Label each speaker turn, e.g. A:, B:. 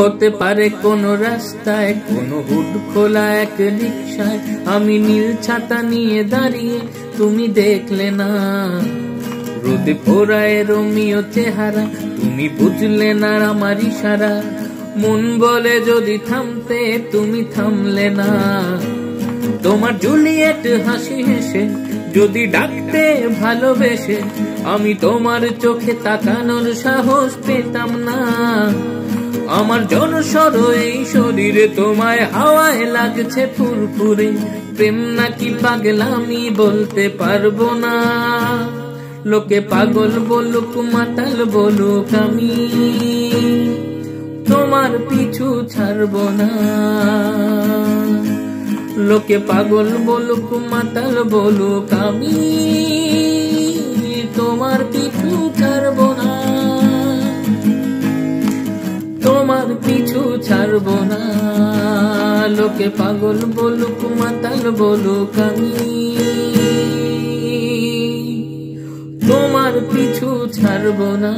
A: হতে পারে কোন রাস্তায়, কোন হুড খোলা এক রিক্সায় আমি নীল ছাতা নিয়ে দাঁড়িয়ে, তুমি দেখলে না। রোদে পোড়ায় রোমিও চেহারা, তুমি বুঝলে না আমার ইশারা। মন বলে যদি থামতে, তুমি থামলে না। তোমার জুলিয়েট হাসি হেসে, যদি ডাকতে ভালোবেসে, আমি তোমার চোখে তাকানোর সাহস পেতাম না। আমার জনসর এই শরীরে তোমায় হাওয়ায় লাগছে ফুরফুরে। প্রেম নাকি পাগলামি বলতে পারব না। লোকে পাগল বলুক, মাতাল বলুক আমি। তোমার পিছু ছাড়বো না। লোকে পাগল বলুক, মাতাল বলুক আমি। তোমার পিছু ছাড়ব না। লোকে পাগল বলুক মাতাল বলুক আমি। তোমার পিছু ছাড়ব না।